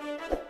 you.